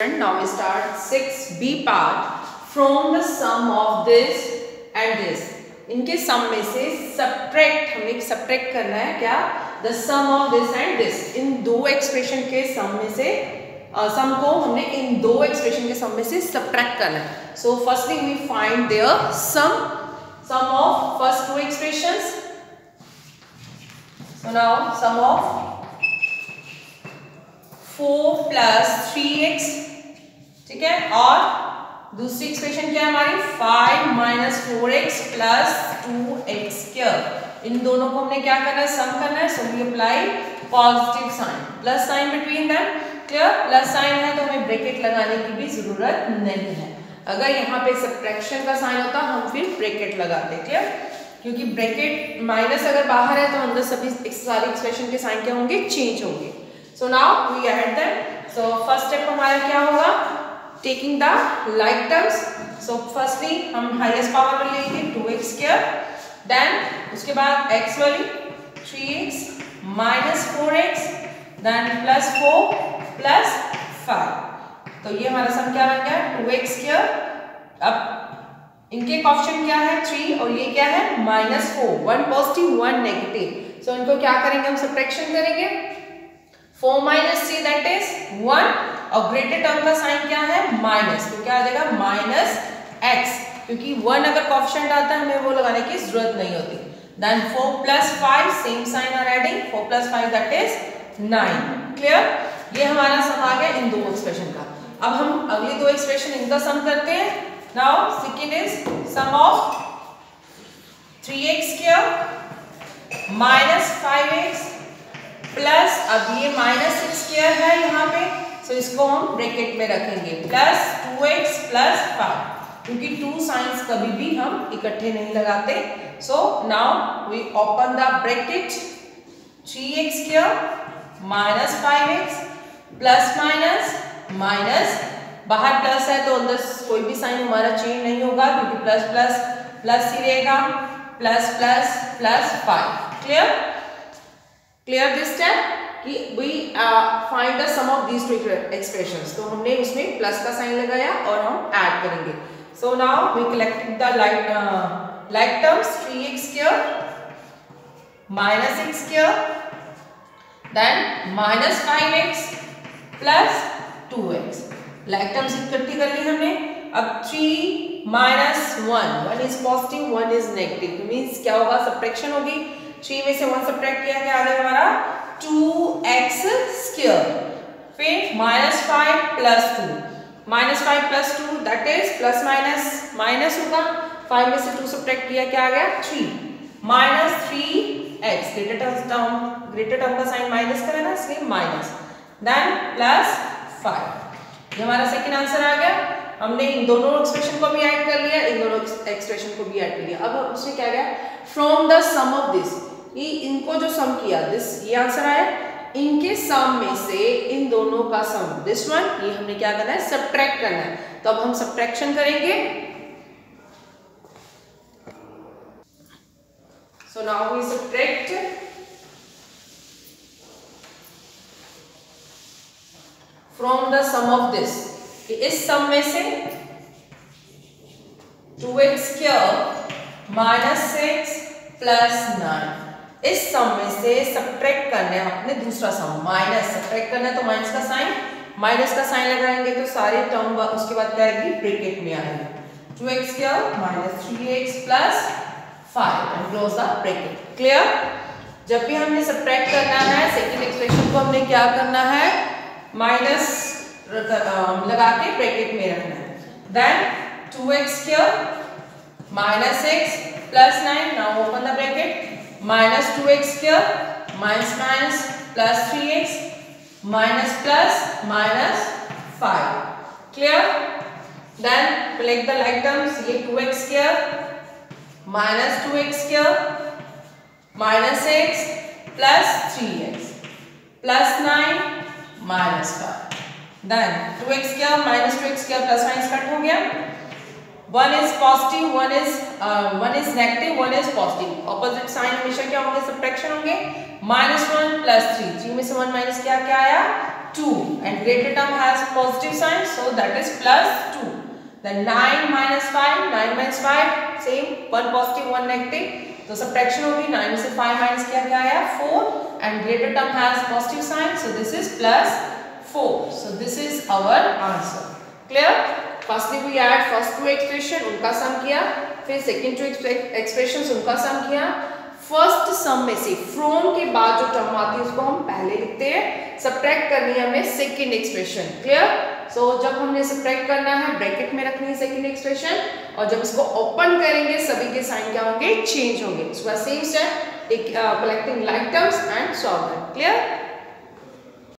And now we start 6b part from the sum of this and this. इनके सम में से subtract हमें subtract करना है क्या? The sum of this and this इन दो एक्सप्रेशन के सम में से सम को हमने इन दो एक्सप्रेशन के सम में से सब्ट्रैक्ट करना है. So firstly we find their sum sum of first two expressions so now sum of four plus three X, ठीक है? और दूसरी एक्सप्रेशन क्या है हमारी? Five minus four X plus two X इन दोनों को हमने क्या करना है? सम करना है। So we apply positive sign. Plus sign between them clear? Plus sign है तो हमें ब्रैकेट लगाने की भी ज़रूरत नहीं है। अगर यहाँ पे सब्ट्रैक्शन का साइन होता, हम फिर ब्रैकेट लगाते, क्लियर? क्योंकि ब्रैकेट माइनस अगर बाहर है तो अंदर सभी सारी एक्सप्रेशन के साइन क्या होंगे? चेंज होंगे। So now we add them so first step हमारा क्या होगा? Taking the like terms so firstly हम हाईएस्ट पावर में लेंगे टू एक्स स्क्र देन उसके बाद एक्स वाली three X minus four X then plus four plus five तो ये हमारा सम क्या बन गया? टू एक्स स्क्र अब इनके क्वेश्चन क्या है? थ्री और ये क्या है? Minus four one positive one negative so इनको क्या करेंगे? हम सब्ट्रैक्शन करेंगे. Four minus three that is one. और ग्रेटर टर्म का साइन क्या है? माइनस। तो क्या आ जाएगा? माइनस एक्स क्योंकि वन अगर कॉफिशेंट आता है, हमें वो लगाने की ज़रूरत नहीं होती। Then four plus five same sign are adding four plus five that is nine clear ये हमारा सम आ गया इन दो एक्सप्रेशन का। अब हम अगली दो एक्सप्रेशन इनका सम करते हैं। Now second is sum of three X square minus five X plus अब ये माइनस सिक्स स्क्र है यहाँ पे सो so इसको हम ब्रैकेट में रखेंगे। Plus two X plus five, क्योंकि टू साइंस कभी भी हम इकट्ठे नहीं लगाते। So now we open the bracket three X square minus five X, plus minus minus. बाहर प्लस है तो अंदर कोई भी साइन हमारा चेंज नहीं होगा, क्योंकि प्लस प्लस प्लस ही रहेगा, plus plus plus five. Clear clear this step कि we find the sum of these two expressions तो हमने उसमें प्लस का साइन लगाया और हम ऐड करेंगे. So now we collected the like like terms three X square minus X square then minus five X plus two X like terms इकट्ठी कर ली हमने. अब three minus one one is positive one is negative means क्या होगा? Subtraction होगी. Three में से वन सब्ट्रैक्ट किया क्या आ जाएगा हमारा टू एक्स स्क्र फिर minus five plus two minus five plus two that is plus minus minus होगा. फाइव में से टू सब्ट्रैक्ट किया क्या आ गया? Three minus three X greater term greater term का साइन माइनस का है ना, इसलिए माइनस देन प्लस फाइव ये हमारा सेकेंड आंसर आ गया. हमने इन दोनों एक्सप्रेशन को भी ऐड कर लिया, इन दोनों एक्सप्रेशन को भी ऐड कर लिया. अब उसमें क्या गया? From the sum of this ये इनको जो सम किया दिस ये आंसर आया। इनके सम में से इन दोनों का सम दिस वन ये हमने क्या करना है? सब्ट्रैक्ट करना है। तो अब हम सब्ट्रैक्शन करेंगे। So now subtract from the sum of this इस सम में से two X square minus six plus nine इस सम में से सब्ट्रैक्ट करना है, अपने दूसरा सम माइनस सब्ट्रैक्ट करना है तो माइनस का साइन माइनस का साइन लगाएँगे तो सारे टर्म उसके बाद क्या आएगी? ब्रैकेट में आएगी। टू एक्स क्या? Minus three X plus five and close the bracket clear जब भी हमने सब्ट्रैक्ट करना है सेकेंड एक्सप्रेशन को हमने क्या करना है? माइनस लगा के ब्रैकेट में रखना है। देन टू एक्स क्या? Minus X plus nine now open the bracket minus two X square minus minus plus three X minus plus minus five clear then place the like terms ये two X square minus two X square minus X plus three X plus nine minus five then two X square minus two X square plus minus cut हो गया. One is positive one is one is negative one is positive opposite sign हमेशा क्या होंगे subtraction होंगे minus one plus three three में से one minus क्या क्या आया 2 and greater term has positive sign so that is plus 2 then 9 minus 5 9 minus 5 same one positive one negative तो subtraction होगी 9 में से 5 minus किया क्या आया 4 and greater term has positive sign so this is plus 4 so this is our answer clear firstly we add, first two expression, उनका sum किया, फिर second two expressions, उनका sum किया। फ़र्स्ट सम में से फ्रॉम के बाद जो टर्म आती है, उसको हम पहले लिखते हैं। सब्ट्रैक्ट करनी है हमें सेकेंड एक्सप्रेशन क्लियर सो जब हमने सब्ट्रैक्ट करना है ब्रैकेट में रखनी है सेकेंड एक्सप्रेशन और जब इसको ओपन करेंगे, सभी के साइन क्या होंगे? चेंज होंगे। Same step collecting like terms and solve clear